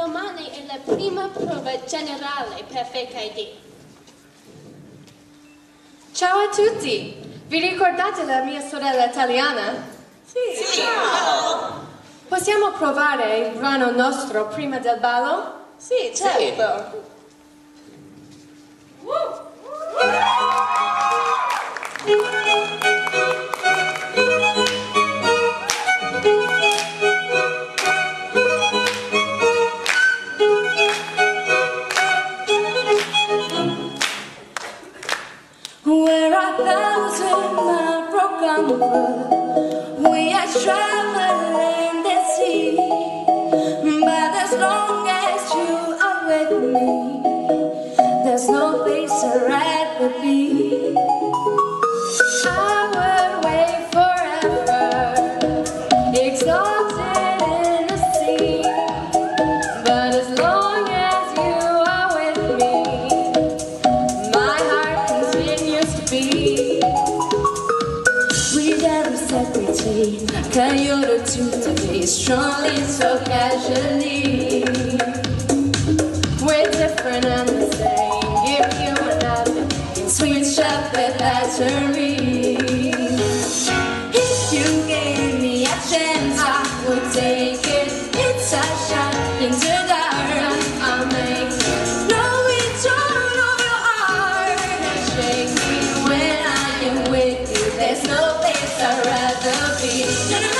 Domani è la prima prova generale per Fake ID. Ciao a tutti! Vi ricordate la mia sorella italiana? Sì! sì. Ciao! Possiamo provare il brano nostro prima del ballo? Sì, certo! Sì. those in my broken. We are traveling. integrity. Can you look to me strongly so casually? Thank you.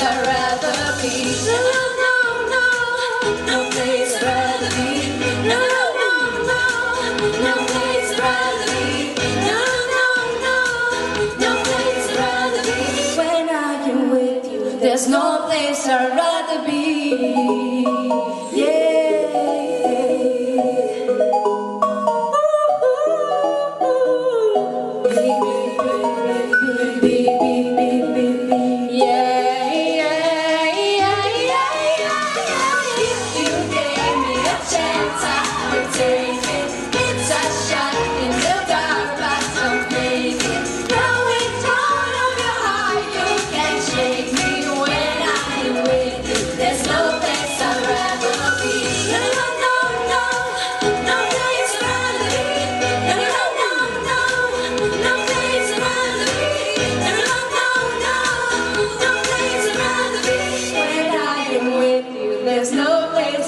No, no, no, no place I'd rather be. No, no, no, no place I'd rather be. No, no, no, no place I'd rather be. When I am with you, there's no place I'd rather be.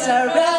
surrender.